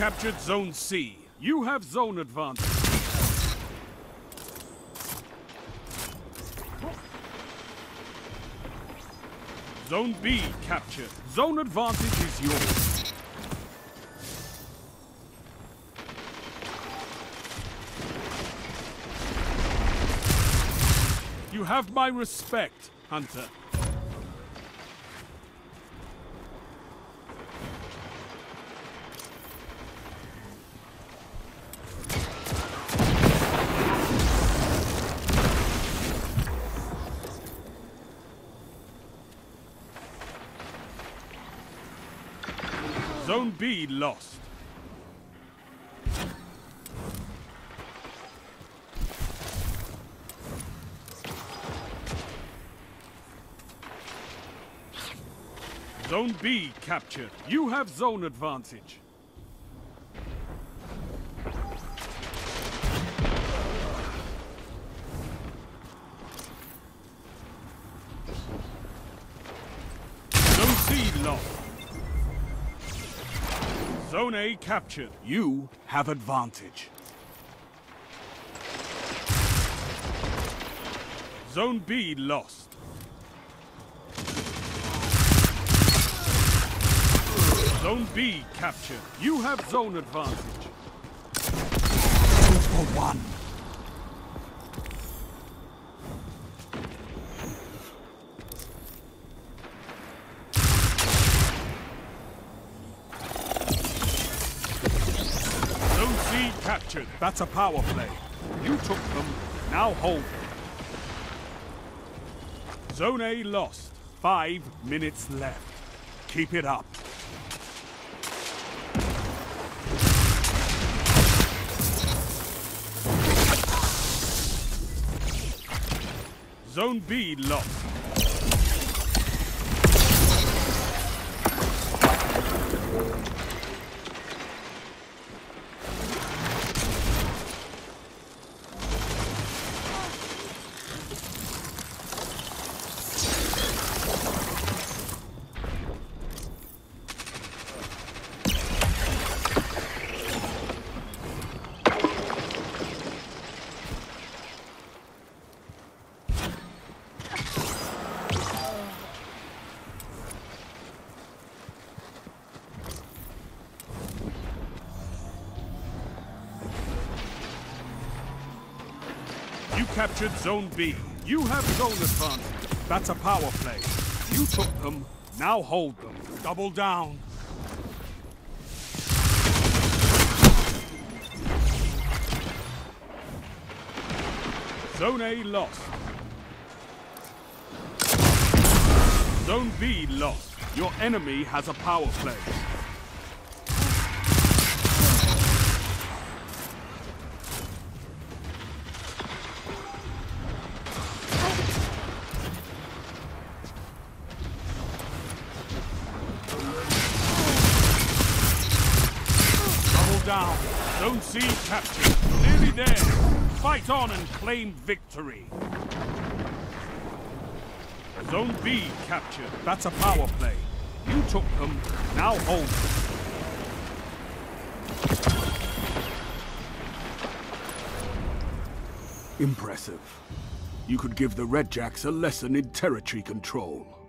captured Zone C. You have zone advantage. Zone B captured. Zone advantage is yours. You have my respect, Hunter. Zone B lost. Zone B captured. You have zone advantage. Zone C lost. Zone A captured. You have advantage. Zone B lost. Zone B captured. You have zone advantage. Two for one. Captured. That's a power play. You took them. Now hold them. Zone A lost. Five minutes left. Keep it up. Zone B lost. You captured Zone B. You have zone advantage. That's a power play. You took them. Now hold them. Double down. Zone A lost. Zone B lost. Your enemy has a power play. Zone C captured. Nearly there. Fight on and claim victory. Zone B captured. That's a power play. You took them. Now hold. Impressive. You could give the Red Jacks a lesson in territory control.